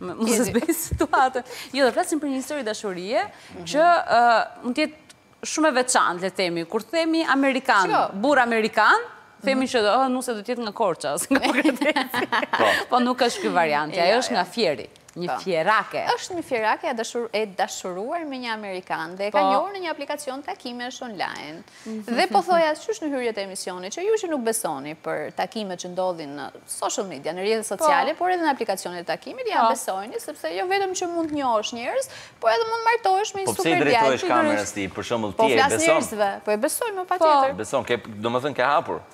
Mos e zbeh situatën. Jo, do flasim për një histori dashurie, që mund të jetë shumë e veçantë, le të themi, kur themi amerikan, burrë amerikan, themi që oh, nuse do të jetë nga Korça, ose nga përgëteci. Po. po nuk është ky varianti, ajo, ajo është jo. nga Fieri. Një po. fierake. Është një fierake e dashuruar me një amerikan dhe e ka po. njohur në një aplikacion takimesh online. Dhe po thoja qysh në hyrje të emisionit, që ju që nuk besoni për takimet që ndodhin në social media, në rrjetet po. sociale, por edhe në aplikacionet e takimit, ja po. besojni, sepse jo vetëm që mund të njohësh njerëz, po edhe mund të martohesh me një super djalë. Po përse i drejtohesh kamerës ti, për shembull ti e beson? Po flas njerëzve, po e besojnë më pa po. tjetër. Po e beson, domethënë ke hapur.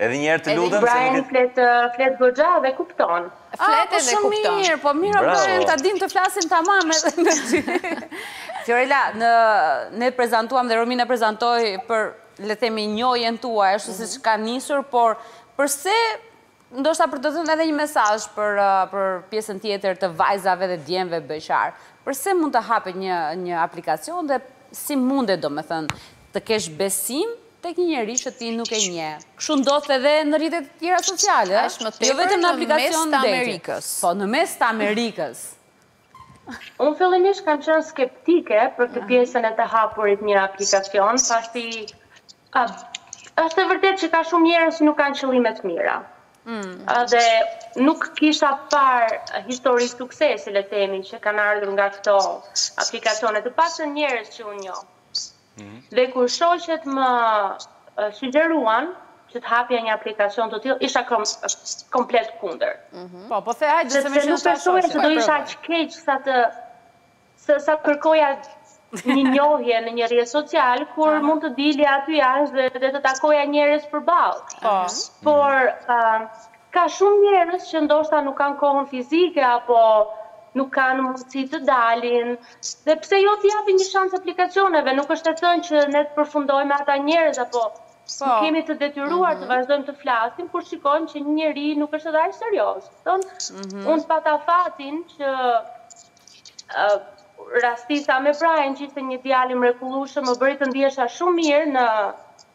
Edhe një herë të lutem. Edhe Brian nuk... flet flet goxha dhe kupton. Flet ah, po edhe kupton. Shumë mirë, po mirë Brian ta dim të flasim tamam edhe me ty. Fiorella, në ne prezantuam dhe Romina prezantoi për le të themi njohjen tuaj, ashtu siç ka nisur, por përse Ndoshta për të dhënë edhe një mesazh për për pjesën tjetër të vajzave dhe djemve beqar. Përse mund të hapet një një aplikacion dhe si mundet domethënë të kesh besim tek një njeri që ti nuk e njeh. Kështu ndodh edhe në rrjetet e tjera sociale, jo vetëm në aplikacion, në mes të Amerikës. Po, në mes të Amerikës. Unë fillimisht kam qenë skeptike për këtë pjesën e të hapurit një aplikacion, pasi është e vërtetë që ka shumë njerëz që nuk kanë qëllime të mira. Mm. Dhe nuk kisha parë histori suksesi, le të themi, që kanë ardhur nga këto aplikacione, të paktën njerëz që unë njoh. Dhe kur shoqet më sugjeruan që të hapja një aplikacion të tillë, isha komplet kundër. Po, po the hajde se më thanë shoqet. Sepse nuk besoj se do isha aq keq sa të sa kërkoja një njohje në një rrjet social kur mund të dilja aty jashtë dhe të takoja njerëz përballë. Por Ka shumë njerëz që ndoshta nuk kanë kohën fizike apo nuk kanë mundësi të dalin dhe pse jo t'i japin një shans aplikacioneve, nuk është e thënë që ne të përfundojmë me ata njerëz apo nuk jemi të detyruar të vazhdojmë të flasim kur shikojmë që një njeri nuk është edhe aq serioz, kupton? Unë pata fatin që rastisa me Brian që ishte një djalë i mrekullueshëm, më bëri të ndihesha shumë mirë në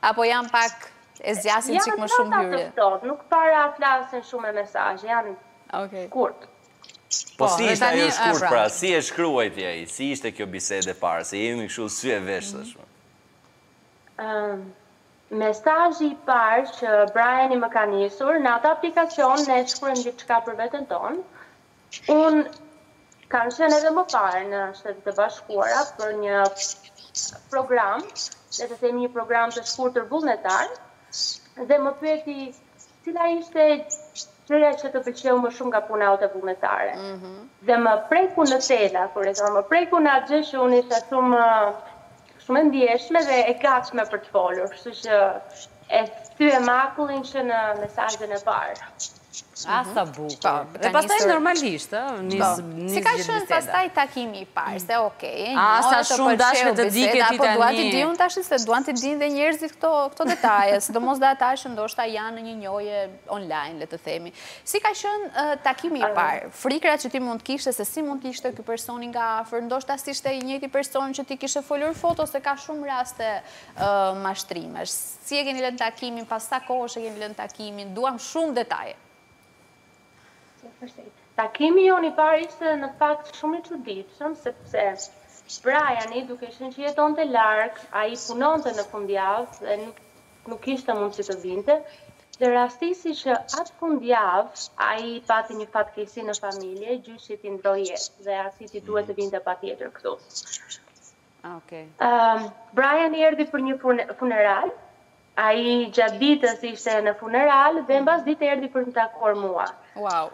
Apo janë pak e zgjasin çik më shumë hyrjen. Janë goxha të ftohtë, nuk para flasin shumë me mesazhe, janë shkurt. Po si ishte ajo e shkurt pra, si e shkruajti ai, si ishte kjo bisedë e parë, se jemi kështu sy e vesh tashmë. Mesazhi i parë që Brajani më ka nisur, në atë aplikacion ne shkruajmë gjithçka për veten tonë, Unë kam qenë edhe më parë në Shtetet e Bashkuara për një program, le të themi një program të shkurtër vullnetar dhe më pyeti cila ishte gjëja që të pëlqeu më shumë nga puna jote vullnetare. Mhm. Dhe më preku në tela, si i thonë, më preku në atë gjë që unë isha shumë Shumë e ndjeshme dhe e gatshme për të folur, kështu që e thyem akullin që në mesazhin e parë. Ah, sa mhm. bukur. Po, dhe pastaj normalisht, ë, po. nis nis gjithë. Si ka qenë pastaj takimi i parë, se okay, e ah, sa shumë dashke të dike ti tani. Po dua t'i di unë tash se duan t'i dinë dhe njerëzit këto këto detaje, sidomos dhe ata që ndoshta janë në një njohje online, le të themi. Si ka qenë takimi i parë? Frikra që ti mund të kishe se si mund të ishte ky personi nga afër, ndoshta s'ishte i njëjti person që ti kishe folur foto se ka shumë raste mashtrimesh. Si e keni lënë takimin, pas sa kohësh e keni lënë takimin, duam shumë detaje. Takimi jonë i parë ishte në fakt shumë i çuditshëm sepse Brajani duke qenë që jetonte larg, ai punonte në fundjavë dhe nuk nuk kishte mundësi të vinte dhe rastisi që atë fundjavë ai pati një fatkeqësi në familje, gjyshi i tij ndërroi jetë dhe atij i duhej të vinte patjetër këtu. Ah, okay. Ëm, Brajani erdhi për një funeral. Ai gjatë ditës ishte në funeral dhe mbasdite erdhi për të më takuar mua. Wow.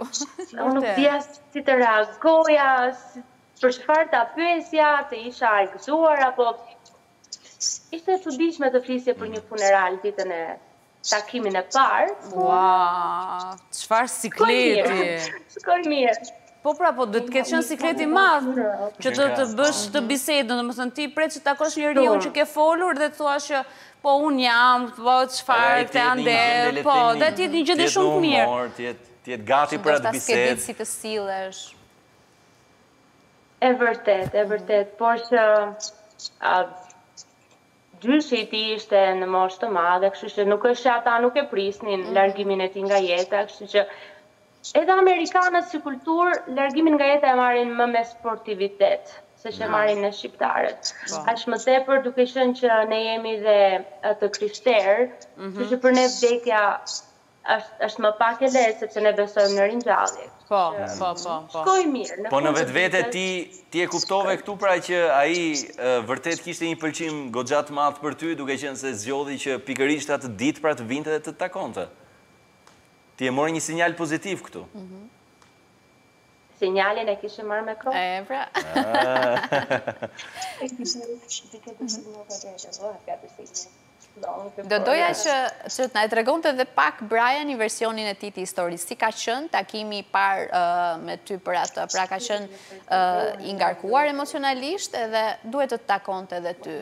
Unë nuk dija si të reagoja, për çfarë ta pyesja, të isha e gëzuar apo Ishte e çuditshme të flisje për një funeral ditën, në takimin e parë. Ua, çfarë sikleti. Shkoi mirë. Po pra, po, do të ketë qenë siklet i madh, që të të bësh të mhm. bisedën, domethënë ti pret që të takosh njeriun që ke folur dhe të thuash që po unë jam, po çfarë, të ande, po, dhe të jetë në një gjendje shumë të mirë. Të jetë gati për atë bisedë. Që të kesh ditur si të sillesh. E vërtetë, e vërtetë, por që gjyshi i tij ishte në moshë të madhe, kështu që nuk është që ata nuk e prisnin mhm. largimin e tij nga jeta, kështu që edhe amerikanët si kulturë largimin nga jeta e marrin më me sportivitet se ç'e marrim ne shqiptarët. Po. Aq më tepër duke qenë që ne jemi dhe të krishterë, mhm. që që për ne vdekja Është është më pak e lehtë sepse ne besojmë në ringjallje. Po, po, po, po. Shkoi mirë, në fund. Po në vetvete ti ti e kuptove këtu pra që ai vërtet kishte një pëlqim goxha të madh për ty, duke qenë se zgjodhi që pikërisht atë ditë pra të vinte dhe të të takonte. Ti e more një sinjal pozitiv këtu. Sinjalin e kishim marrë me kohë. E, pra. Do doja që që të na e tregonte edhe pak Briani versionin e tij të historisë. Si ka qenë takimi i parë me ty për atë? Pra ka qenë i ngarkuar emocionalisht edhe duhet të të takonte edhe ty.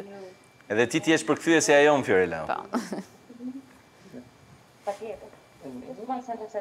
Edhe ti të jesh përkthyesja e jonë Fiorella. Po. Patjetër. Nuk mund të them se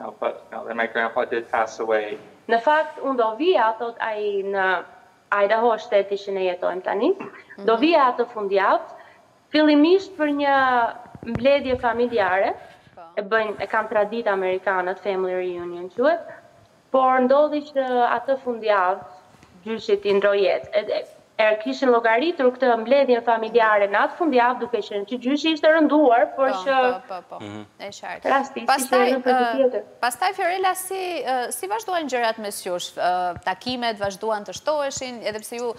No, but, you know, then my grandpa did pass away. Në fakt, unë do vija, thotë ai në Idaho, shteti që ne jetojmë tani, do vija atë fundjavë, fillimisht për një mbledhje familjare, e bëjnë, e kanë traditë amerikanët, family reunion quhet, por ndodhi që atë fundjavë gjyshi i ndërroi jetë. E kishin llogaritur këtë mbledhjen familjare në atë fundjavë duke qenë që gjyshi ishte rënduar, por që rastisht ishte edhe për gjë tjetër. Pastaj Fiorella si si vazhduan gjërat mes jush? Takimet vazhduan të shtoheshin, edhe pse ju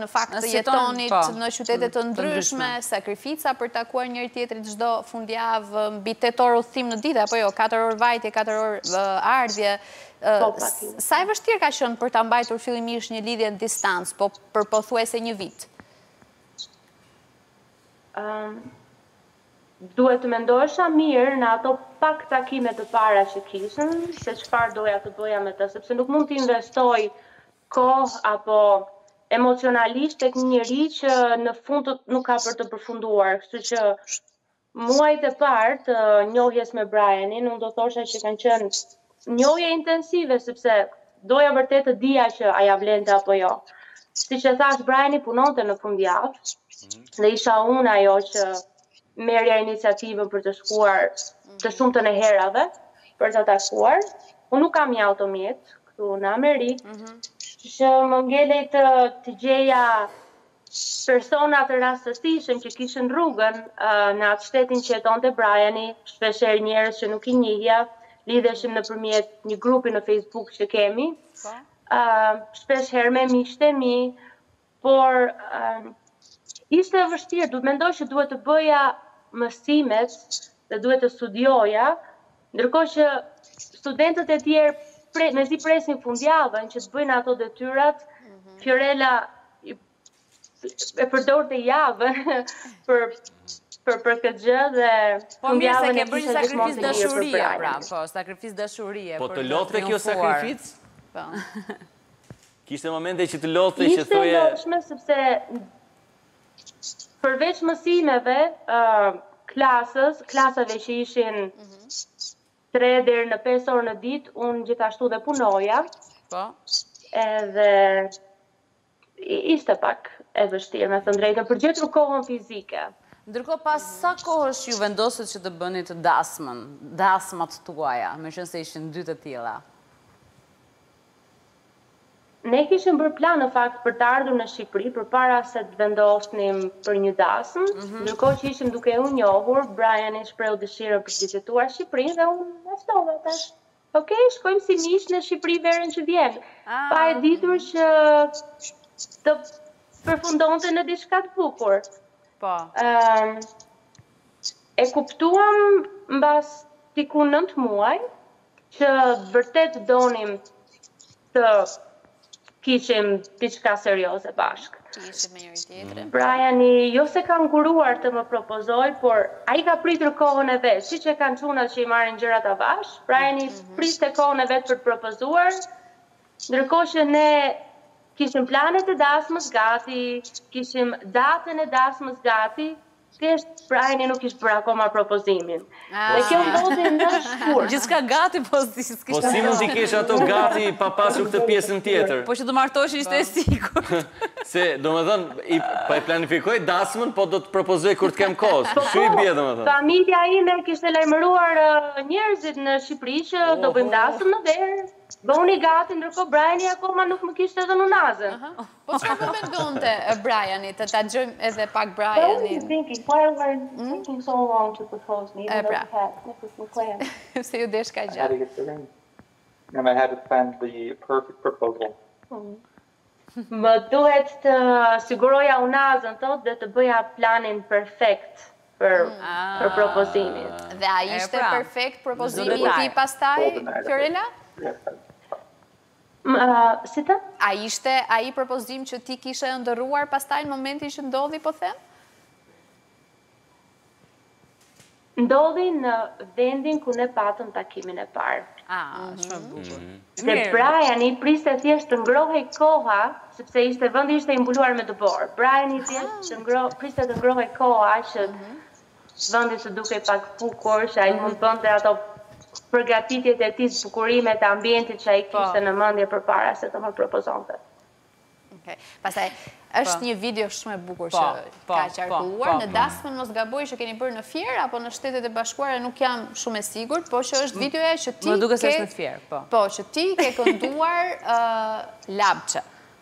në fakt jetonit në qytete të ndryshme, sakrifica për të takuar njëri tjetrin çdo fundjavë, mbi tetë orë udhëtim në ditë apo jo, katër orë vajtje, katër orë ardhje. Sa e vështirë ka qenë për ta mbajtur fillimisht një lidhje në distancë, po për pothuajse një vit? Duhet të mendohesha mirë në ato pak takime të para që kishim, se çfarë doja të bëja me të, sepse nuk mund të investoj kohë apo emocionalisht tek një njeri që në fund nuk ka për të përfunduar, kështu që Muajt e parë të njohjes me Brianin, unë do thosha që kanë qenë njohje intensive, sepse doja vërtet të dija që a ia vlente apo jo. Siç e thashë, Briani punonte në fundjavë mhm. dhe isha unë ajo që merrja iniciativën për të shkuar mhm. të shumtën e herave për ta takuar. Unë nuk kam një automjet këtu në Amerikë, mhm. që më ngelej të të gjeja Persona të rastësishëm që kishin rrugën në atë shtetin që jetonte Briani, shpeshherë njerëz që nuk i njihja, lidheshim nëpërmjet një grupi në Facebook që kemi, shpeshherë me miqtë e mi, por ishte e vështirë, mendoj që duhet të bëja mësimet dhe duhet të studioja Ndërkohë që studentët e tjerë mezi presin fundjavën që të bëjnë ato detyrat, mhm. Fiorella e përdorte javën për për për këtë gjë dhe po mirë se ke bërë sakrificë dashurie pra po sakrificë dashurie po të lodhte kjo sakrificë po kishte momente që të lodhte që thoje ishte e lodhshme sepse Përveç mësimeve, klasës, klasave që ishin 3 deri në 5 orë në ditë, unë gjithashtu dhe punoja. Po. Edhe ishte pak e vështirë, me thënë të drejtën, për të gjetur kohën fizike. Ndërkohë, pas sa kohësh ju vendosët që të bënit dasmën, dasmat tuaja, meqënëse ishin dy të tilla? Ne kishim bërë plan në fakt për të ardhur në Shqipëri përpara se të vendosnim për një dasmë, ndërkohë që ishim duke u njohur, Brajani shprehu dëshirën për të vizituar Shqipërinë dhe unë e ftova, thashë, Ok, shkojmë si miq në Shqipëri verën që vjen, pa e ditur që do përfundonte në diçka të bukur. E kuptuam mbas diku nëntë muaj, që vërtet donim të kishim diçka serioze bashkë. Të ishit me njëri tjetrin. Brajani jo se ka nguruar të më propozojë, por ai ka pritur kohën e vet, siç e kanë çunat që i marrin gjërat avash, Brajani priste kohën e vet për të propozuar, ndërkohë që ne kishim planet e dasmës gati, kishim datën e dasmës gati, thjesht Brajani nuk kishte bërë akoma propozimin. Dhe kjo ndodhi në shkurt. Gjithçka gati, po s'kishte bërë. Po si mund t'i kesh ato gati pa pasur këtë pjesën tjetër? Po që do martoheshin ishte e sigurt. Se, domethënë, po e planifikoj dasmën, po do të propozoj kur të kem kohë. Po ku, familja ime kishte lajmëruar njerëzit në Shqipëri që do bëjmë dasëm në verë. Bëhuni gati, ndërkohë Brajani akoma nuk më kishte dhënë unazën. Po çka po mendonte Brajani, të ta dëgjojmë edhe pak Brajanin. Pse iu desh kaq gjatë. And I had to send the perfect proposal. Më duhet të siguroja unazën thotë dhe të bëja planin perfekt për për propozimin. Dhe a ishte perfekt propozimi i tij pastaj, Fiorella? Si the? A ishte ai propozim që ti kishe ëndërruar pastaj në momentin që ndodhi, po them? Ndodhi në vendin ku ne patëm takimin e parë. Ah, shumë e bukur. Dhe Brajani priste thjesht të ngrohej koha, sepse ishte vendi ishte i mbuluar me dëborë. Brajani thjesht të ngrohej, priste të ngrohej koha që Vendi të dukej pak bukur që ai mund të bënte ato përgatitjet e tij, zbukurimet e ambientit që ai kishte në mendje përpara se të më propozonte. Okej. Pastaj, është një video shumë e bukur që ka qarkulluar, në dasmën mos gaboj që keni bërë në Fier apo në Shtetet e Bashkuara, nuk jam shumë e sigurt, por që është videoja që ti ke Më duket se është në Fier, po. Po, që ti ke kënduar labçe.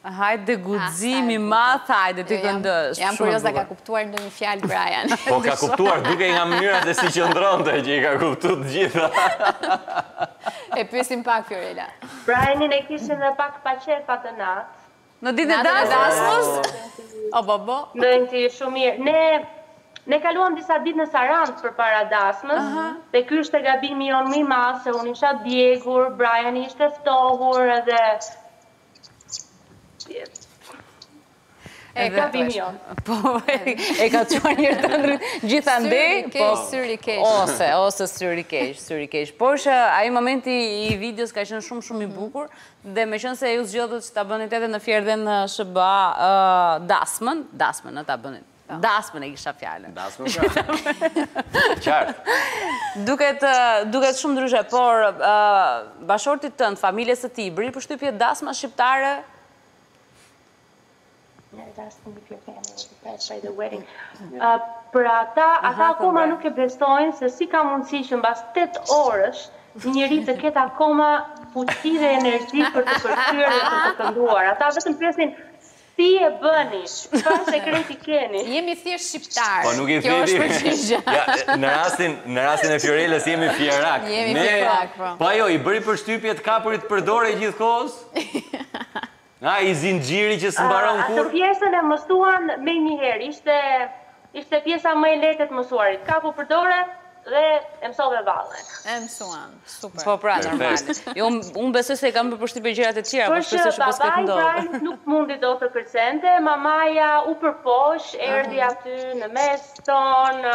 Hajde guxim i madh, hajde ti këndosh. Jam kurioz a ka kuptuar ndonjë fjalë Brian. Po ka kuptuar duke nga mënyra se si qëndronte që i ka kuptu të gjitha. E pyesim pak, Fiorella. Brianin e kishim dhe pak pa qejf atë natë. Në ditën e dasmës? O, bo, bo. E di ti shumë mirë. Ne Ne kaluam disa ditë në Sarandë përpara dasmës dhe ky ishte gabimi jonë më i madh se unë isha djegur, Brajani ishte ftohur edhe Edhe gabimi jonë. Po, e ka çuar një të ndryt. Gjithandej, po, ose, ose syri i keq, syri i keq. Po është, ai momenti i videos ka qënë shumë, shumë i mhm. bukur, dhe meqenëse ju zgjodhët që ta bënit edhe në Fier dhe në SHBA dasmën, dasmën në ta bënit. Dasmën e kisha fjalën. Dasmën pra. Qartë. Duket shumë ndryshe, por bashkëshortit tënd, familjes së tij, bëri përshtypje dasma shqiptare? Një dasmë një pjo kemi, një pjo kemi, një pjo kemi. Për ata, ata akoma nuk e besojnë se si ka mundësi që mbas 8 orësh një njeri të ketë akoma fuqi dhe energji për të kërcyer dhe për të kënduar. Ata vetëm pyesin Si e bëni? Çfarë sekreti keni? Jemi thjesht shqiptarë. Po nuk i thjeti. Kjo është përgjigja. Ja, në rastin, në rastin e Fiorelës jemi fierakë. Jemi fierakë, po. Po ajo i bëri përshtypje të kapurit për dore gjithë kohës? Ai zinxhiri që s'mbaron kurrë. Atë pjesën e mësuan menjëherë, ishte Ishte pjesa më e lehtë e të mësuarit. Kapu për dore dhe e mësove valle. E mësuan. Super. Po pra, normal. Jo, unë besoj se i kanë bërë përshtypje gjërat e tjera, por shpresoj që të mos ketë ndodhur. Por që babai i Brianit nuk mundi dot të kërcente, mamaja u përpoq, erdhi aty në mes tonë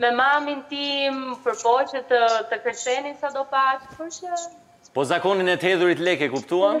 me mamin tim, përpiqeshin të, të kërcenin sadopak, por që. Po zakonin e të hedhurit lekë e kuptuan.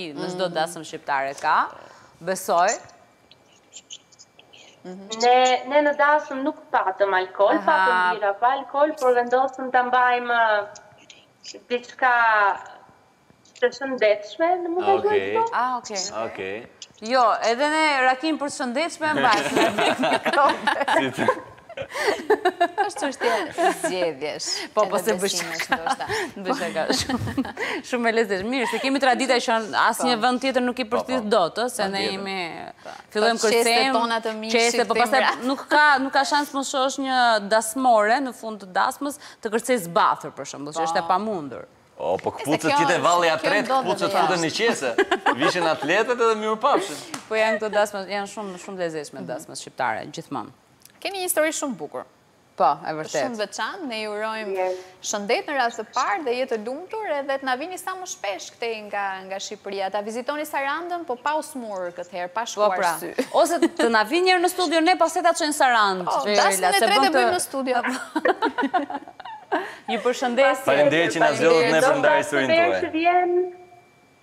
Shqipëri, në çdo mm. dasëm shqiptare ka, besoj. Mhm. Ne, ne në dasëm nuk patëm alkool, patëm birra pa alkool, por vendosëm ta mbajmë diçka të shëndetshme, në më të gjithë. Ah, okej. Okej. Jo, edhe ne rakinë për shëndetshme e mbajmë. është çështje zgjedhjesh. Po, po se bëj shaka. Bëj shaka shumë. Shumë e lezetshme. Mirë, se kemi tradita që asnjë po. vend tjetër nuk i po, përsërit po. dot, se ne jemi... Fillojmë kërcejmë, qesim, po pastaj nuk ka, nuk ka shans mos shohësh një dasmore në fund të dasmës të kërcejë zbathur, për shembull, që është e pamundur. O, po këpucët që të valë e atret, këpucët të dhe në qese. Vishin atletet edhe njëherë prapë. Po janë të dasmës, janë shumë, shumë të lezetshme dasmat shqiptare, gjithmonë. Keni një histori shumë të bukur. Po, e vërtetë. Shumë e veçantë, ne ju urojmë shëndet në radhë të parë dhe jetë të lumtur edhe të na vini sa më shpesh këtej nga nga Shqipëria. Ta vizitoni Sarandën, po pa u sëmurë këtë herë, pa po, shkuar pra. sy. Ose të na vini njëherë në studio ne pastaj të çojmë Sarandë. Po, dasmën e tretë e bëjmë në studio. Ju përshëndesim. Faleminderit që na zgjodhët ne për të ndarë historinë tuaj.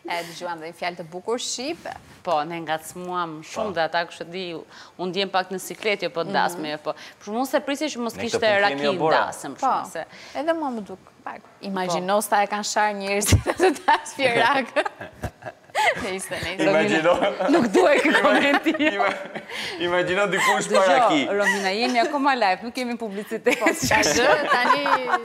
E dëgjuam dhe një fjalë të bukur shqip. Po, ne i ngacmuam shumë po. dhe ata kushedi, u ndjenë pak në siklet jo po të mhm. dasme, jo po. Për shumë s'e prisja që mos kishte raki në dasëm. Po, edhe mua m'u duk pak. Po. Imagino sa e kanë sharë njerëzit te dasma pa raki. Nejse, nejse. Imagino... Nuk duhej ky komenti. Imagino dikush pa raki. Romina, jemi akoma live, nuk kemi publicitet. Po, s'ka gjë, tani...